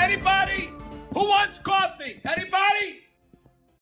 Anybody who wants coffee? Anybody?